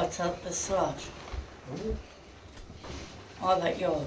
What's up the sludge? All that yard.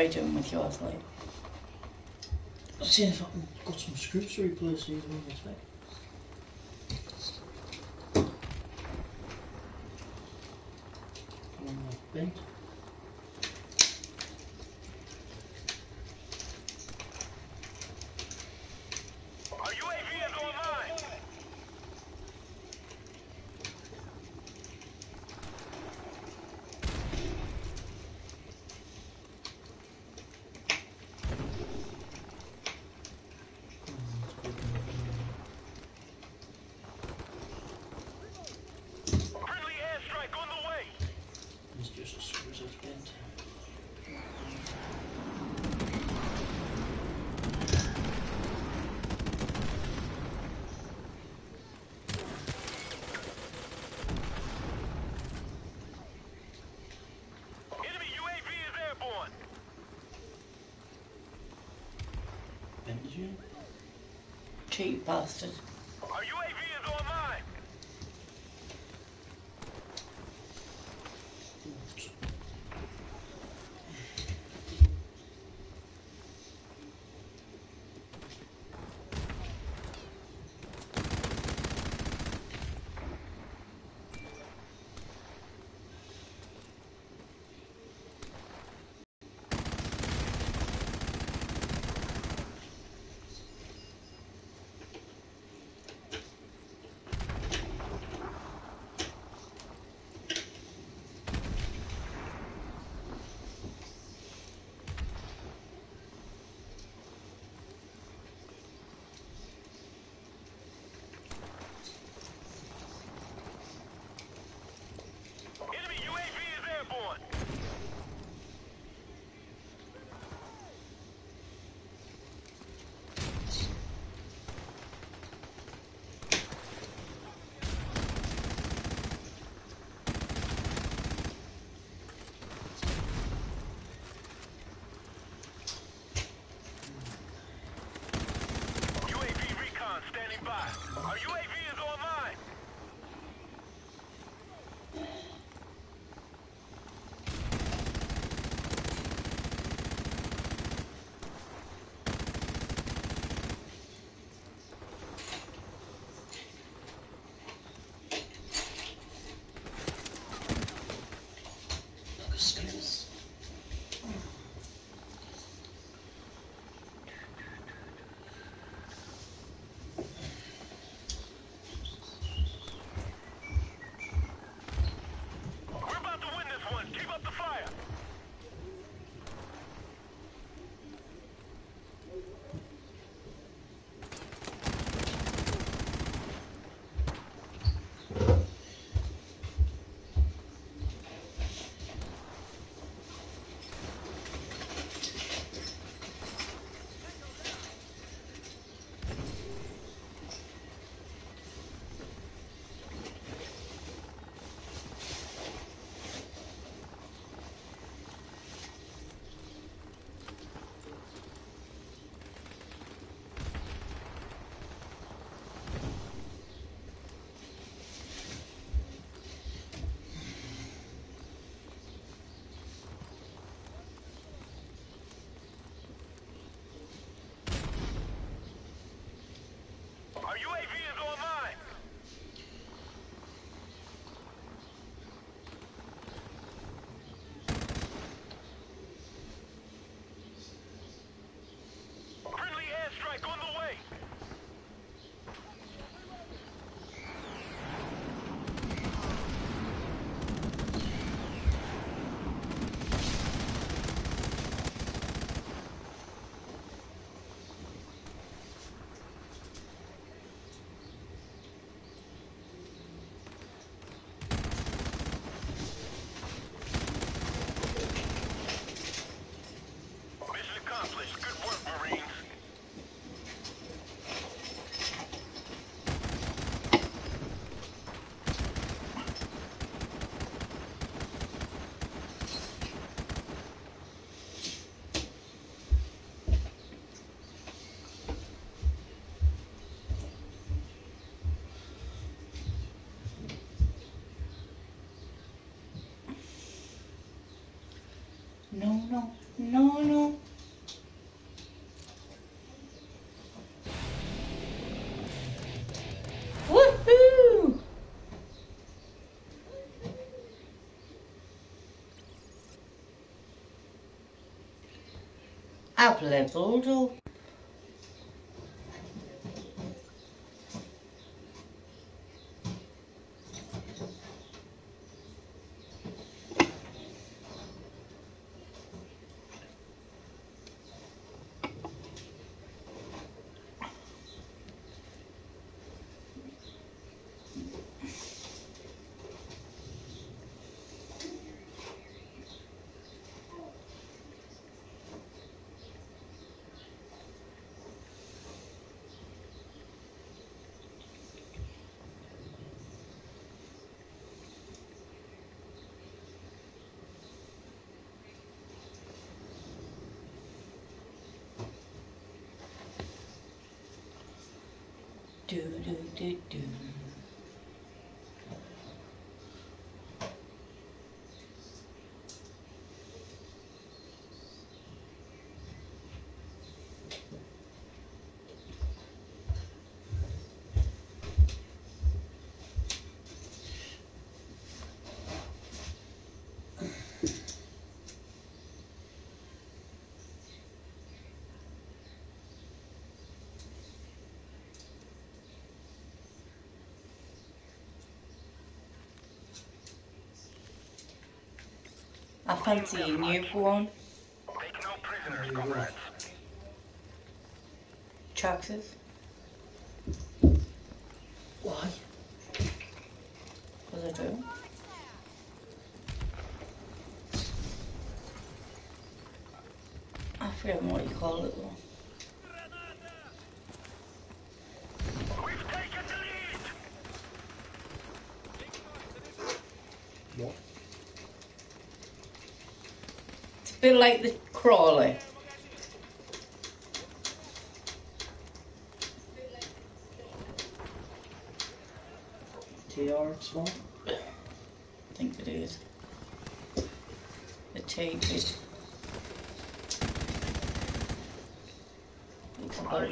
fight him with your left leg. Let's see if I can got some screws to you these ones back. cheap bastard. No, no. Woohoo! Leveled up. Afanti Newborn. Take no prisoners, comrades. Why? I do. I forget what you call it. bit like the crawler. yards long. I think it is. The tape is. About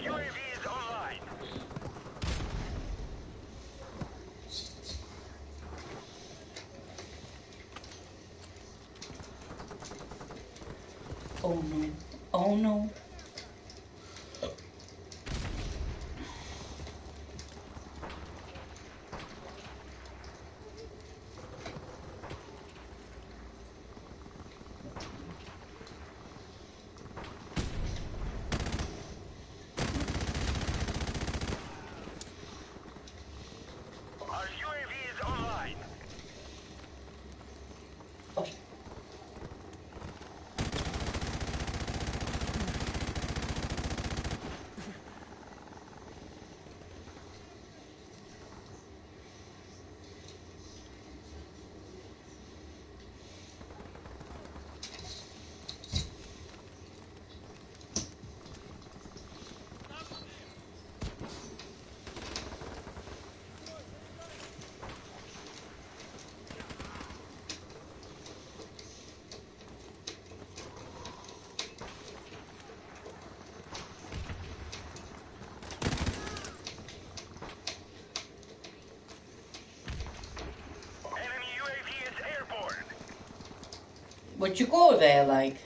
Would you go there, like?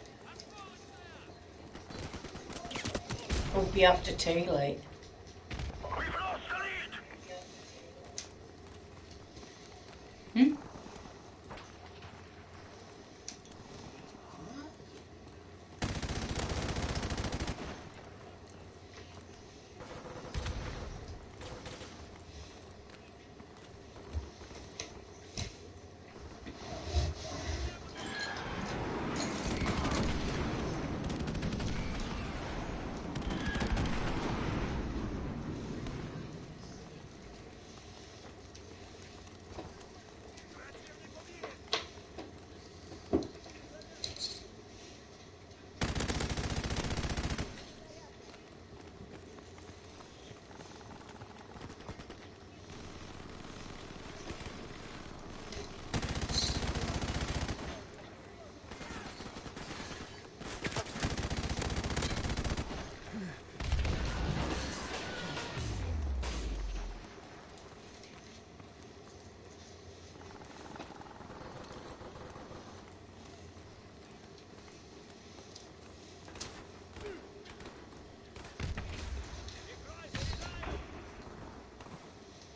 Or be after tea, like? We've lost the lead. Hmm?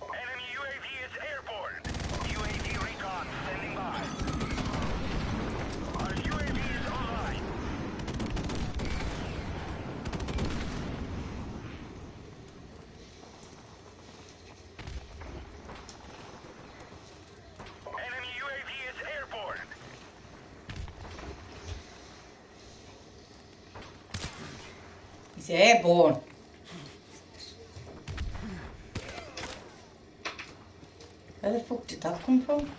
Enemy UAV is airborne. UAV recon standing by. Our UAV is online. Enemy UAV is airborne. Airborne. Where the fuck did that come from?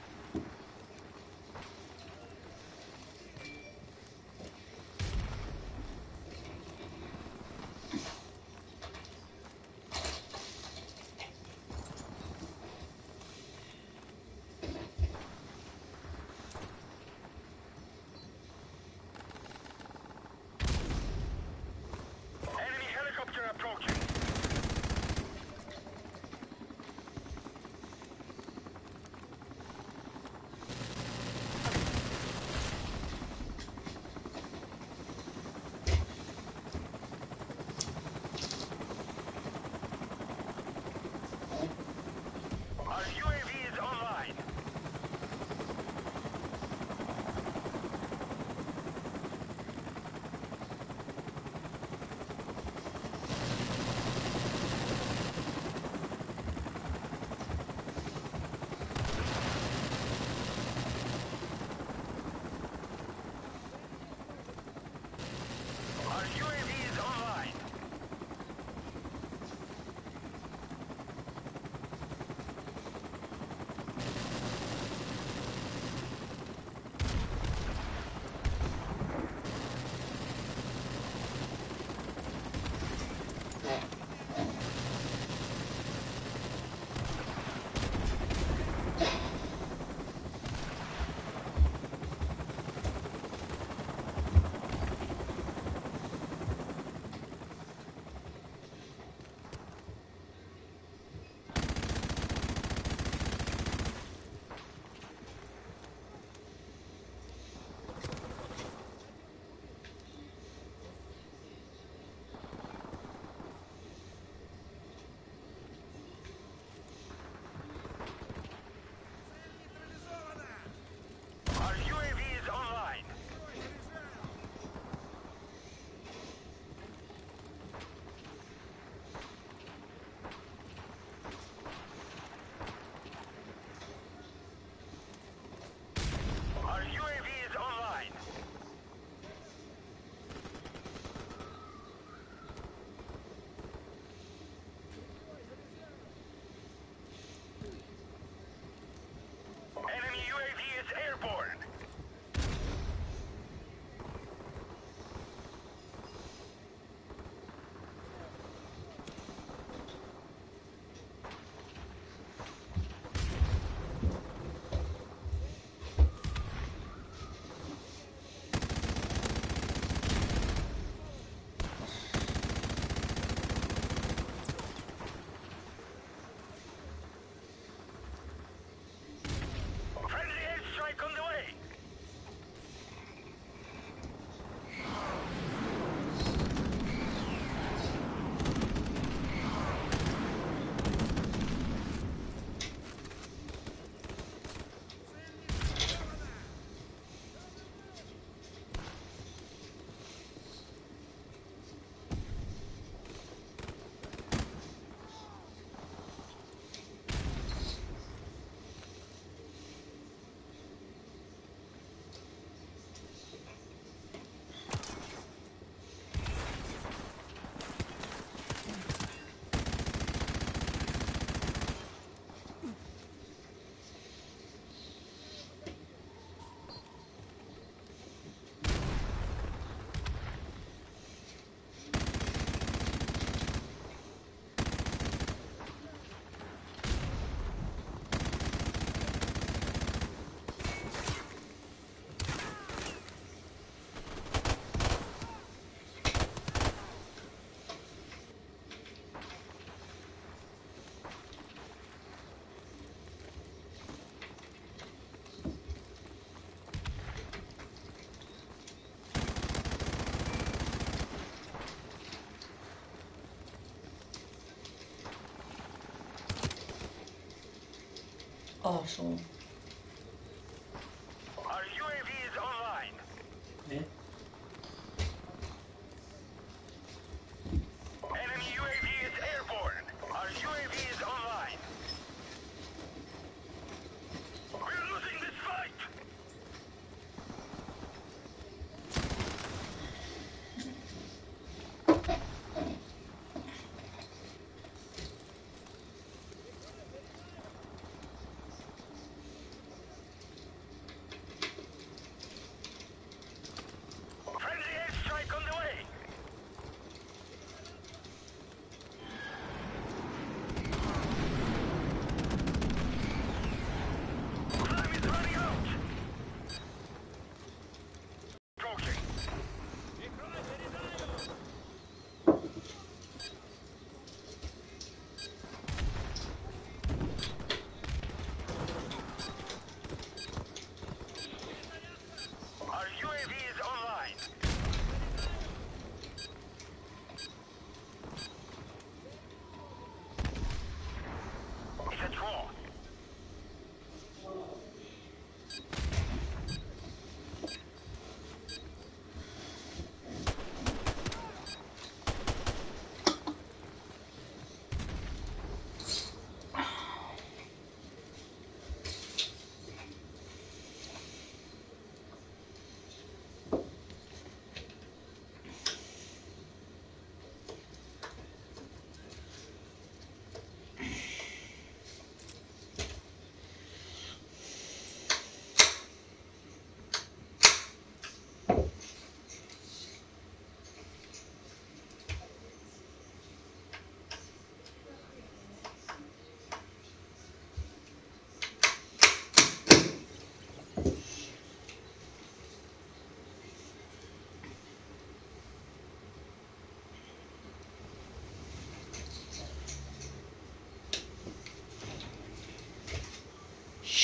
Arsehole. Our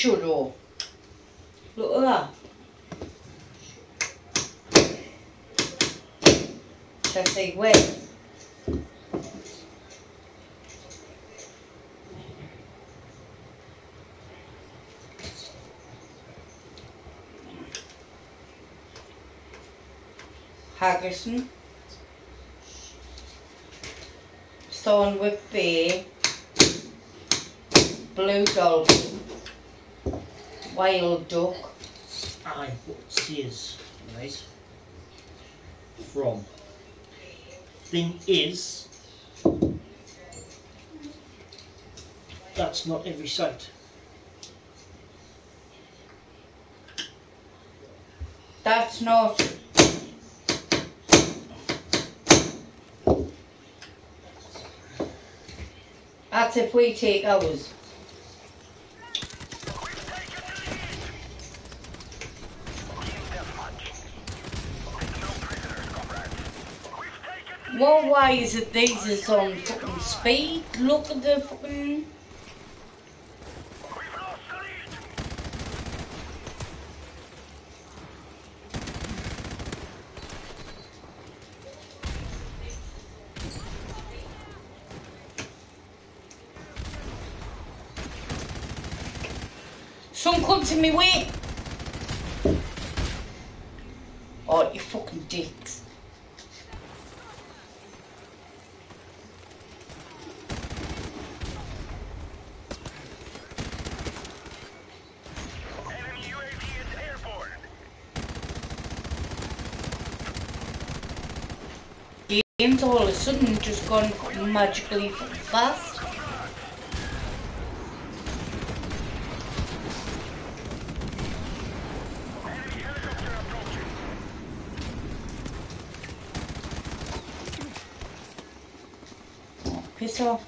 Up. Look at that. Let's see, wait. Haggerston. Thornwick Bay. Blue Dolphin. Wild Duck. I what says right from. Thing is, that's not every site. That's not. That's if we take ours. We've taken the lead. Team deathmatch. Take no prisoners, comrades. We've taken way is it these is on fucking speed? Look at the fucking. Some come to me way. Oh, you fucking dicks. Enemy UAV is airborne. Game's all of a sudden just gone magically fast. Piss off.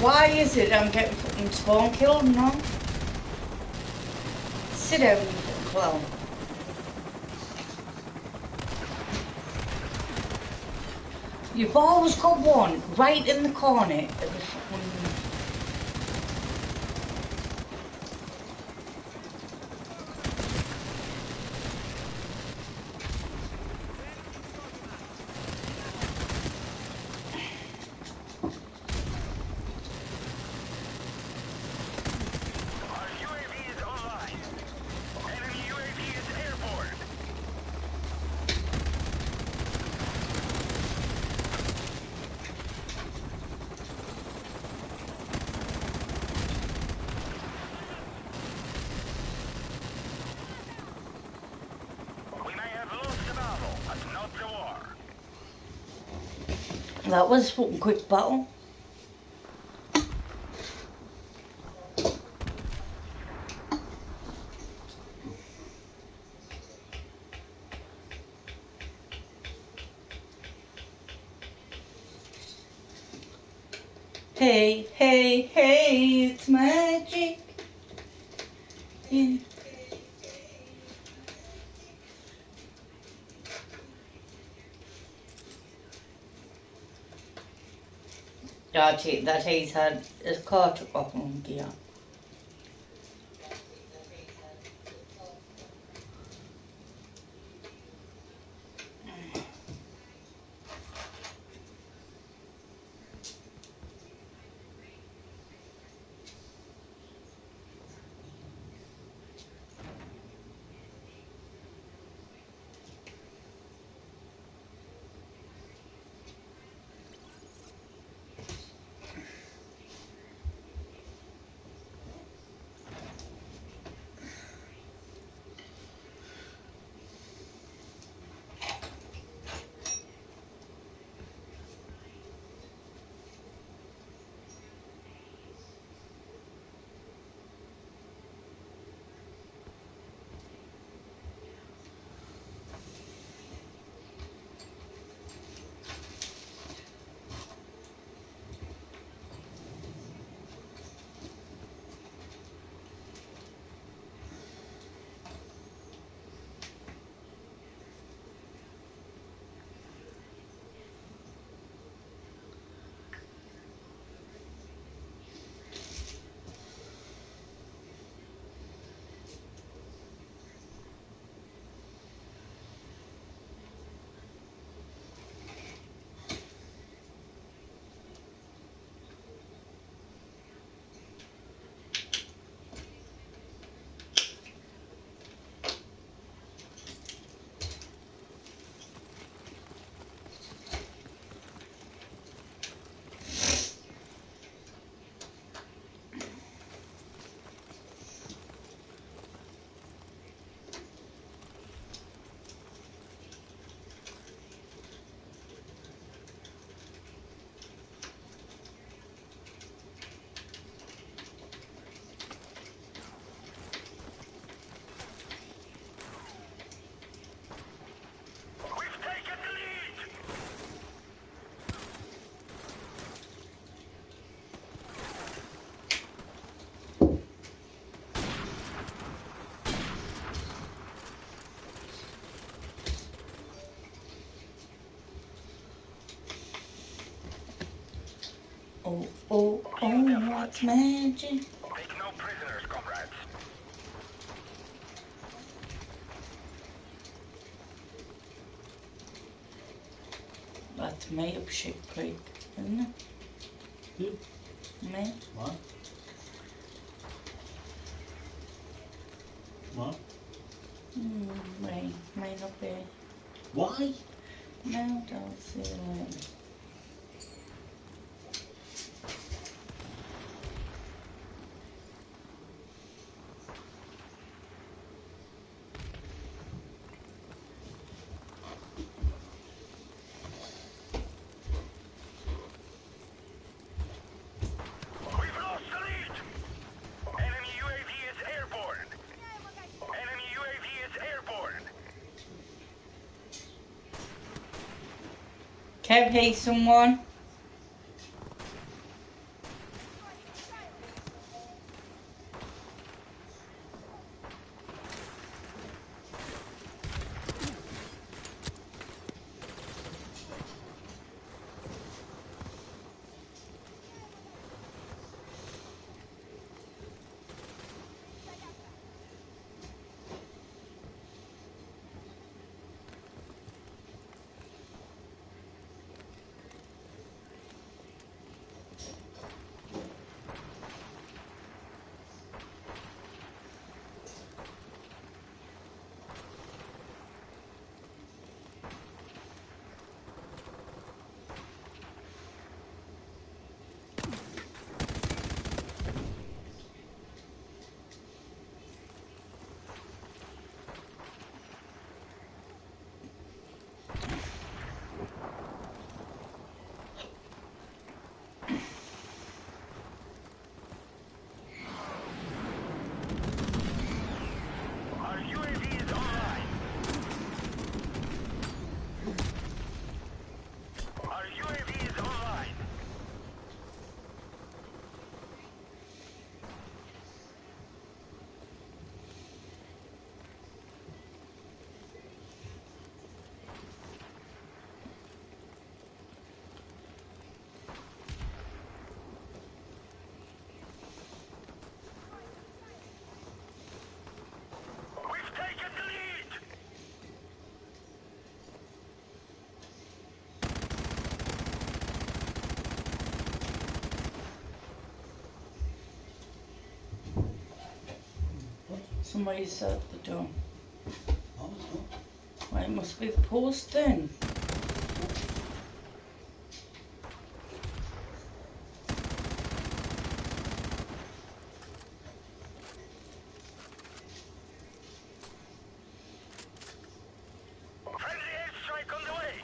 Why is it I'm getting fucking spawn killed now? Fucking clown. You've always got one right in the corner of That was a quick battle. Hey, hey, hey, it's magic. Yeah. That he's had Oh, oh, oh, what's magic? Take no prisoners, comrades. That's made up shit creek, isn't it? Who? Me? What? What? Hmm, may, may not be. Why? No, don't see it. We've lost the lead. Enemy UAV is airborne. Enemy UAV is airborne. Kev, hey, someone. Somebody's at the door. Oh, oh. no. Well, it must be the post then. Friendly airstrike on the way.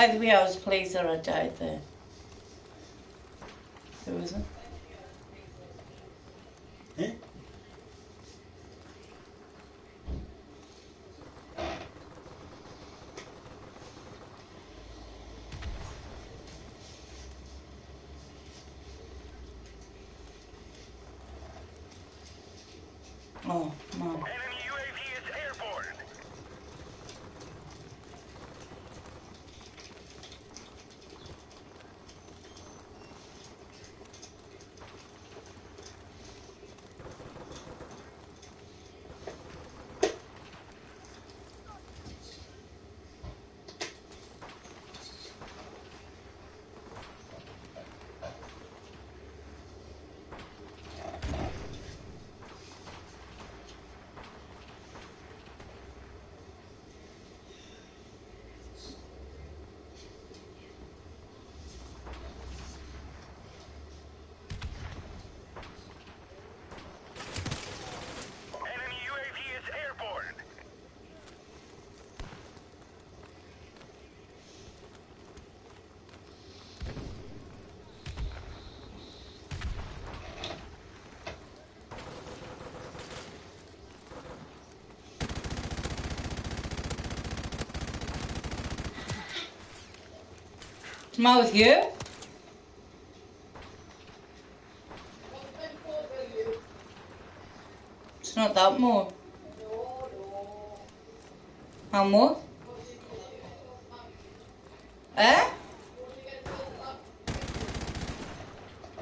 By the way, I was pleased that I died there. There wasn't. Eh? Oh, no. Enemy UAV is airborne. Enemy UAV is airborne. The with you? It's not that more. How more? Eh?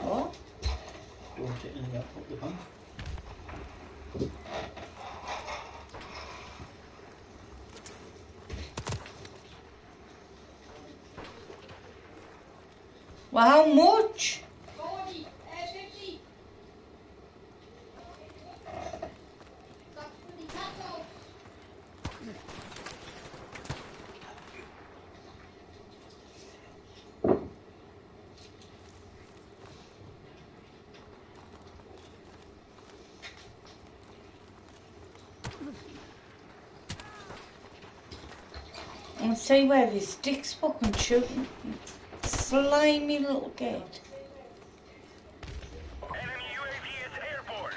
What? Brought it in and up the bank. Well, how much? I see where this dick's fucking shooting. Slimy little gate. Enemy UAV is airborne.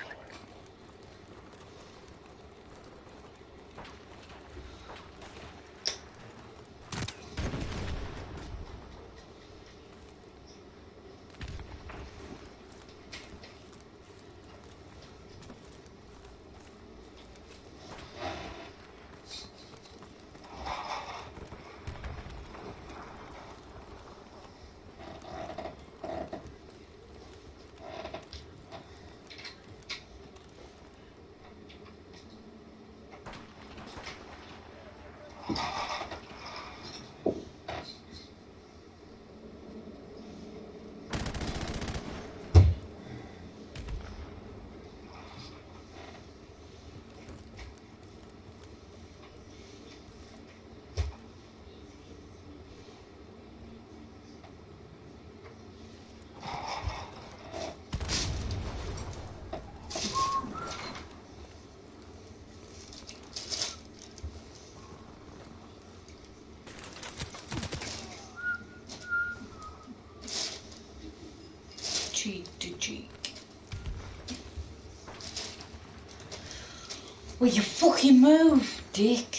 cheek to cheek. Will you fucking move, dick?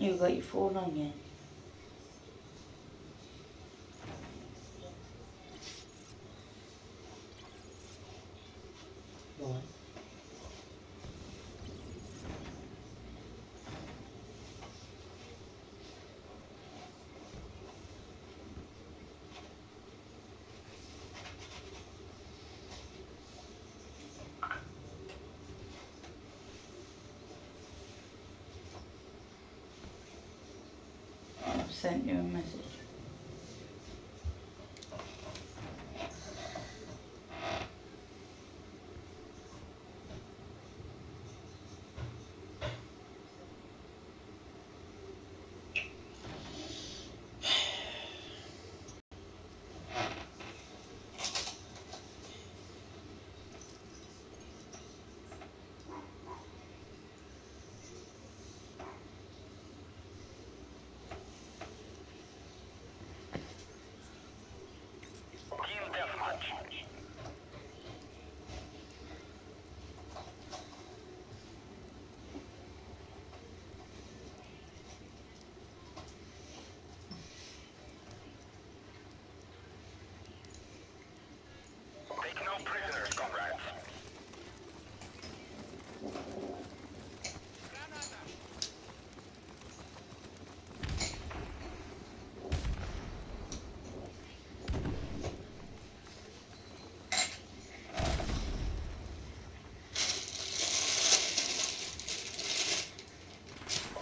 You got your phone on sent you a message. Team deathmatch. Take no prisoners, comrades.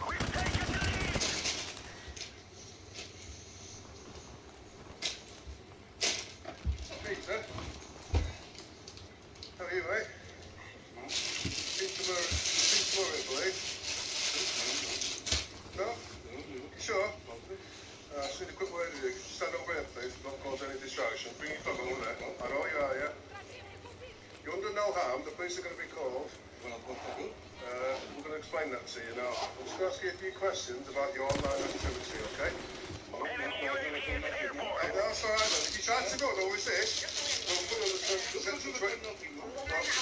We've taken the lead. Peter. How are you, mate? Been to Murray, been to Murray, please. No? You sure? Uh, I just need a quick word with you. Could you stand over here, please? Don't cause any distraction. Bring your phone over there. I know you are, yeah? You're under no harm. The police are going to be called. Uh, we're going to explain that to you now. I'm just going to ask you a few questions about your online activity, okay? Enemy UAV is airborne. And that's all right. If you try to go, no resist. We'll put you on the central tra- No,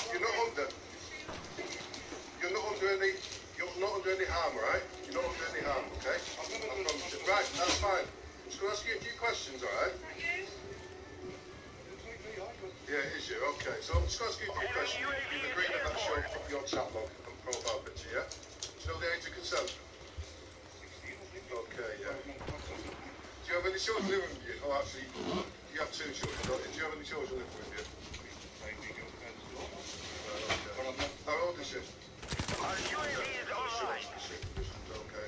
You're not under. You're not under any. You're not under any harm, right? You're not under any harm, okay? I promise you. Right, that's fine. I'm just going to ask you a few questions, all right? Yeah, it is you. Okay, so I'm just going to ask you a few questions. You've agreed that that's your, your chat log and profile picture, yeah? Do you know the age of consent? Okay, yeah. Do you have any children living with you? Oh, actually, you have two children, don't you? Do you have any children living with you? Right, okay. How old is she? Our UAV is online. Okay.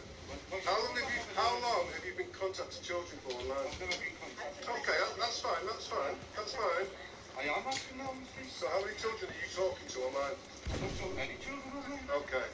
How long have you How long have you been contacting children for online? Okay, that, that's fine. That's fine. That's fine. I am asking now. So, how many children are you talking to online? I don't know any children of mine. Okay.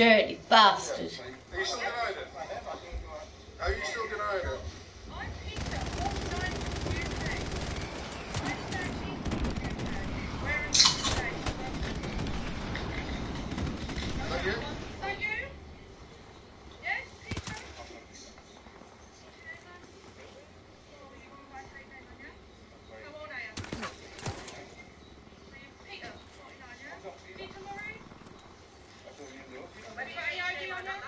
Dirty bastard. Are you still denying it? Are you still denying it? Is that you? I don't even know.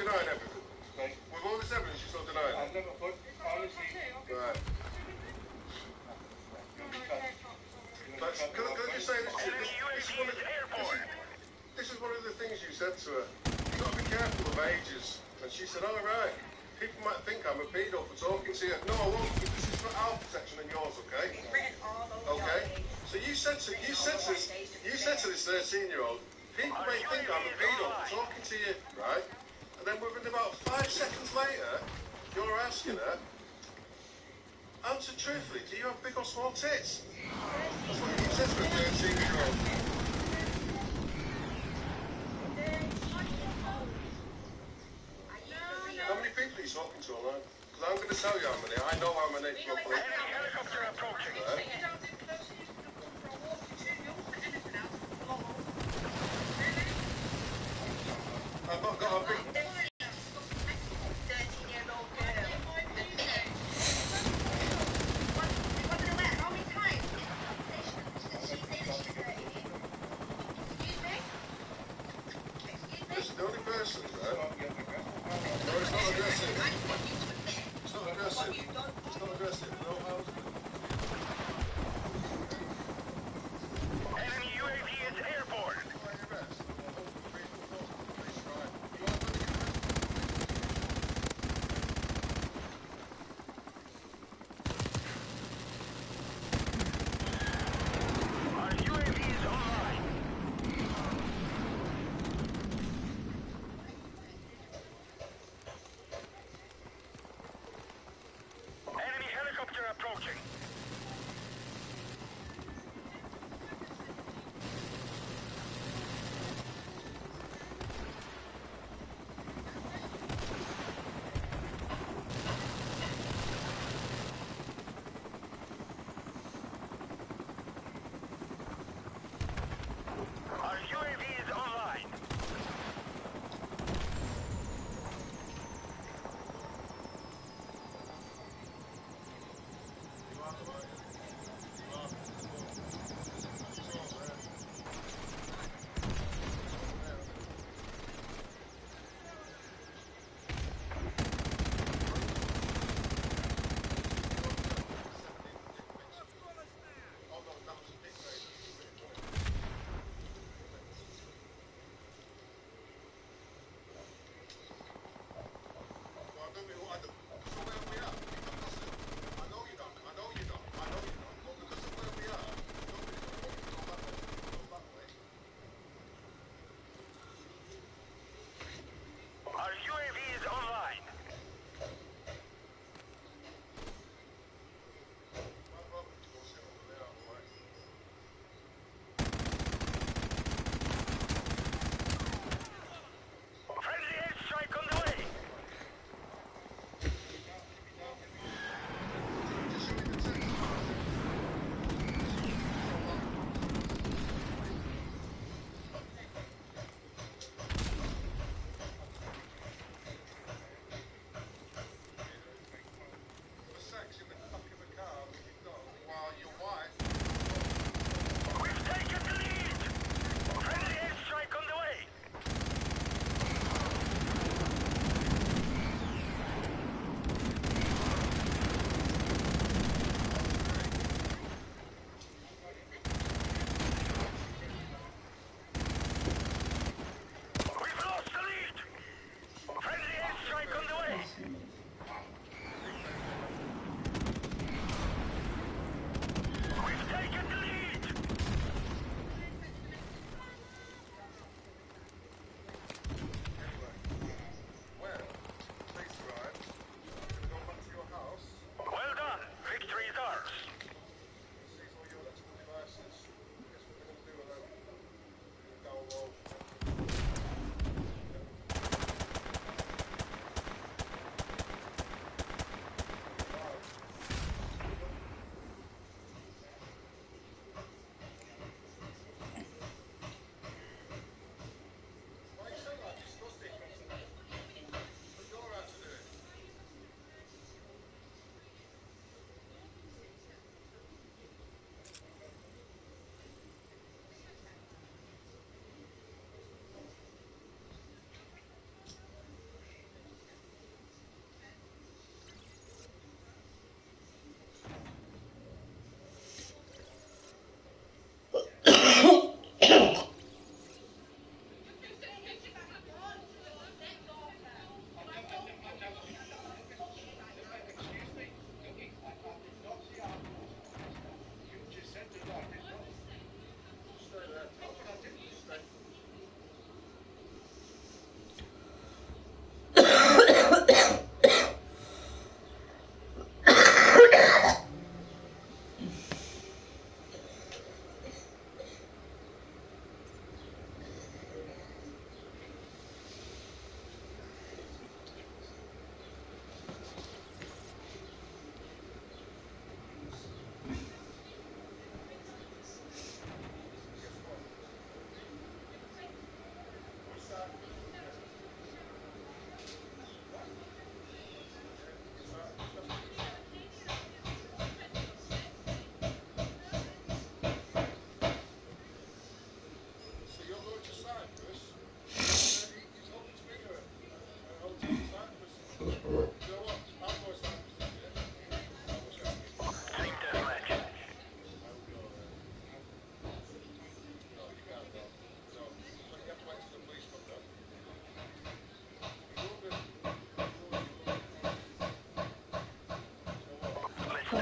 denying everything. Right. With all this evidence, you're still denying I've it. never put, honestly, Right. But can, I- can I just say this to you? Enemy This, this, is UAV one of, is this, airborne. is, this is one of the things you said to her. You've got to be careful of ages. And she said, all right. People might think I'm a pedo for talking to you. No, I won't. This is for our protection and yours, okay? Okay. So you said to you said to this you said to this 13 year old, people may think I'm a pedo for talking to you, right? And then within about five seconds later, you're asking her, answer truthfully, do you have big or small tits? That's what you said to a 13 year old. How many people are you talking to online? Because I'm going to tell you how many. I know how many people. Helicopter approaching. I've not got a big. women who are the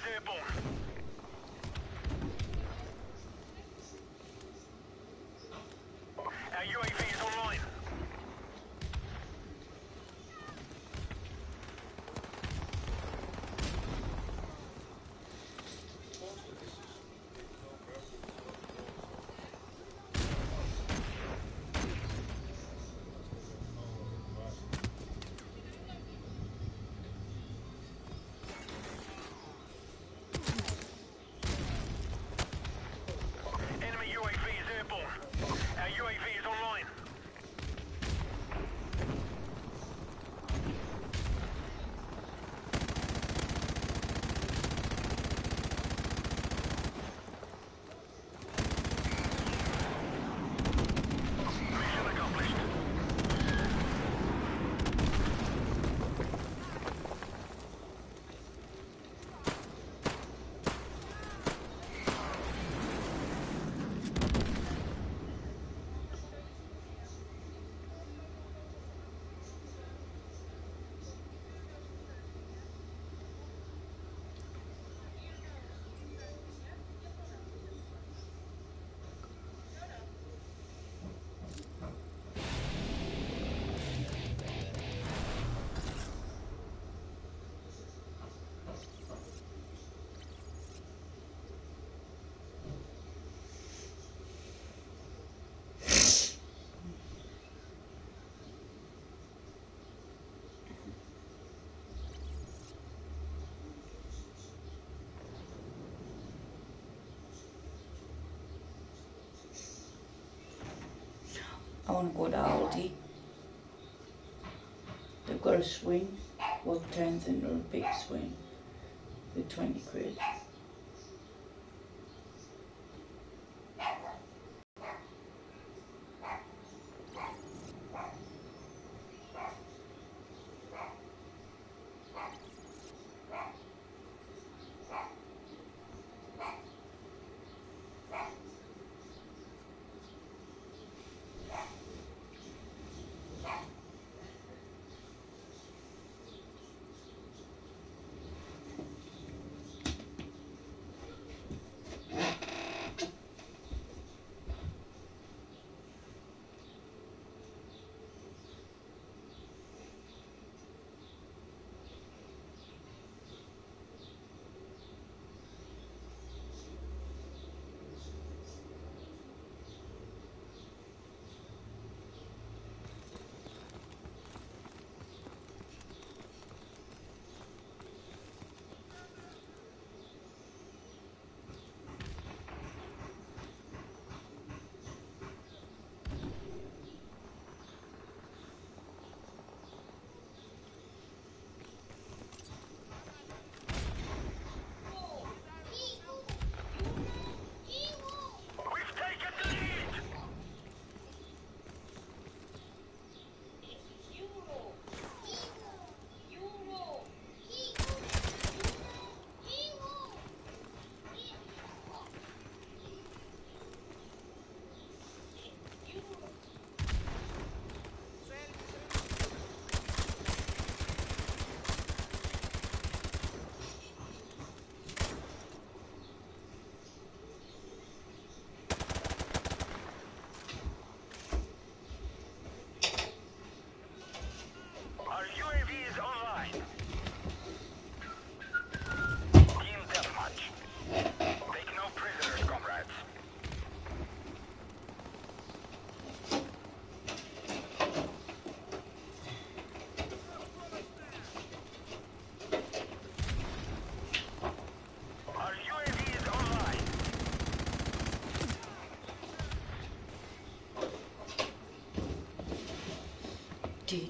laser é bom. I want to go to Aldi. They've got a swing, what turns into a big swing for 20 quid.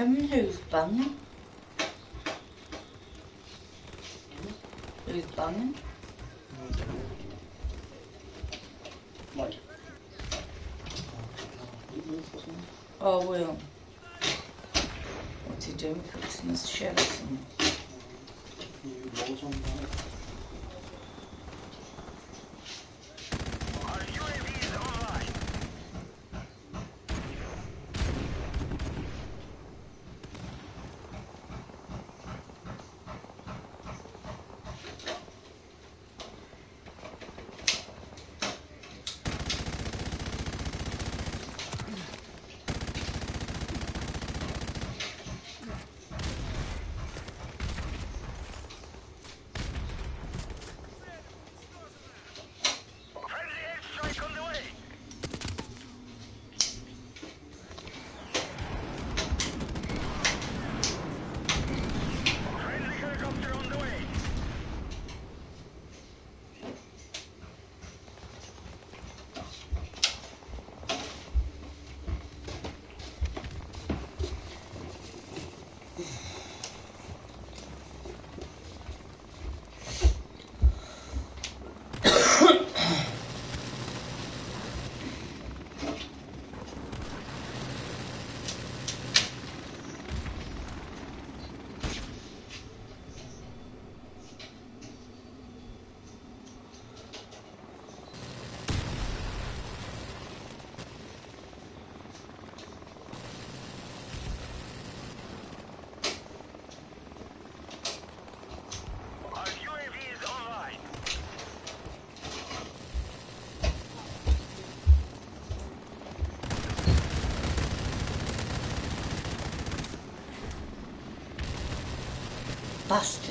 Kevin who's banging? Who's banging? Mike. Oh, Will. What's he doing? Fixing his shell or something? bastard.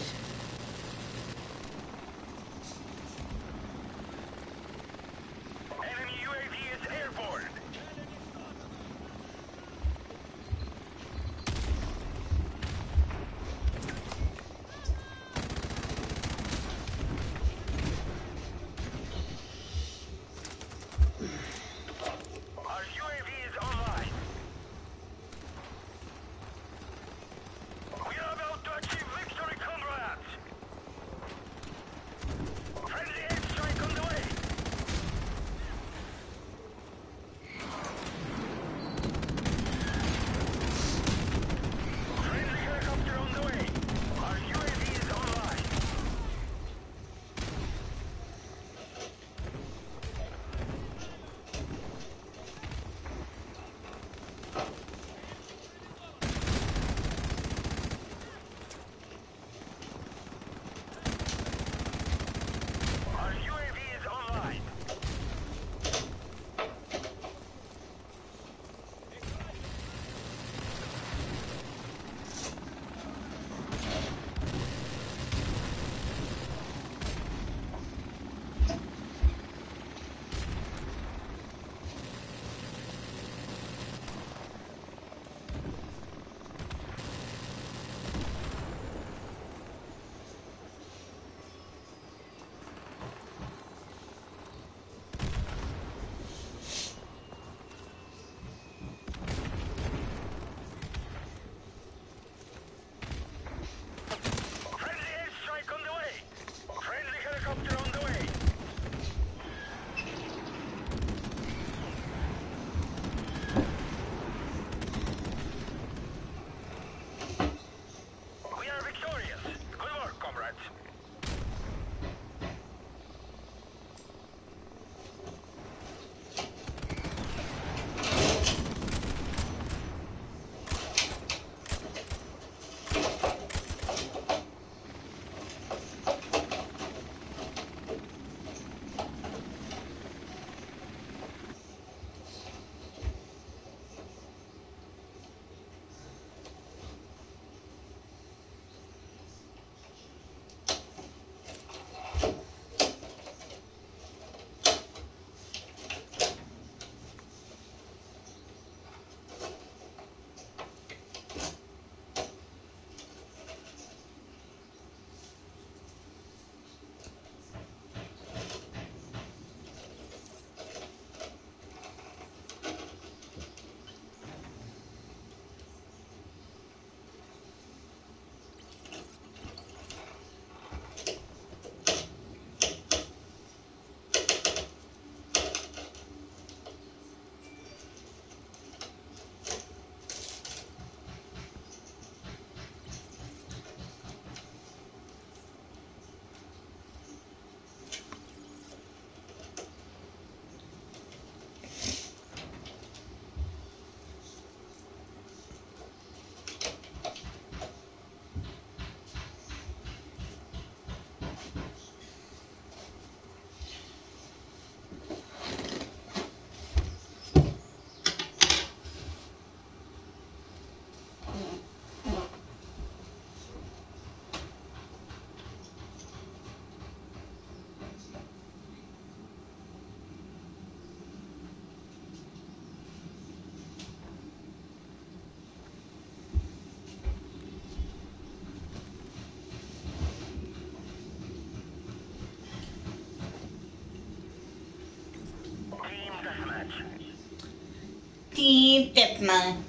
That man.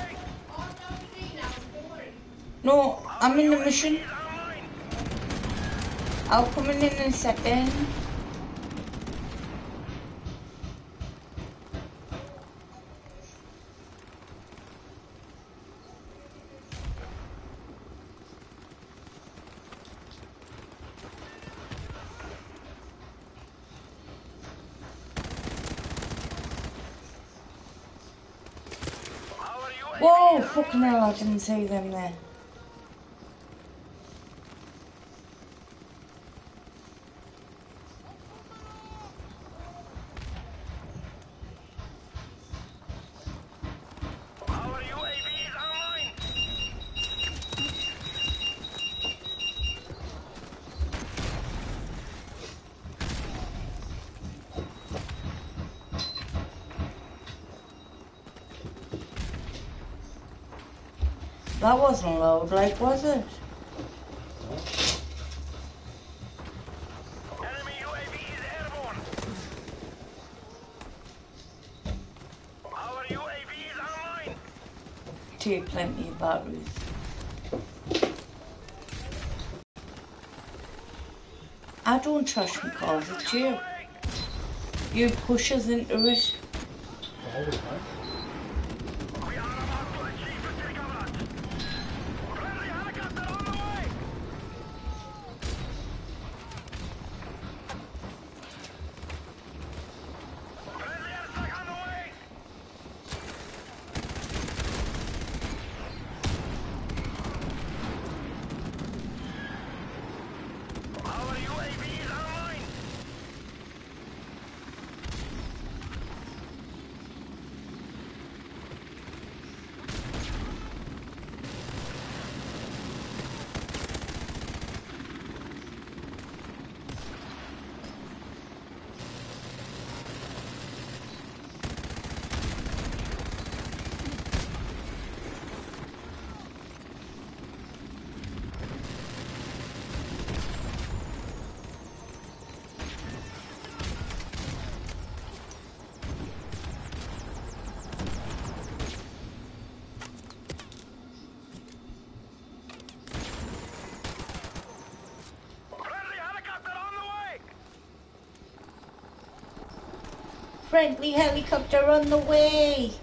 Online. I'll come in in a second. Whoa, fucking hell, I didn't see them there. Our UAV is online. That wasn't loud, like, was it? Enemy UAV is airborne. Our UAV is online. Take plenty of batteries. I don't trust my cars, it's you. You push us into it. Always, right? We are about to achieve victory, comrades. Friendly helicopter on the way. Friendly airstrike on the way. Our UAV is online. Friendly helicopter on the way. Friendly helicopter on the way.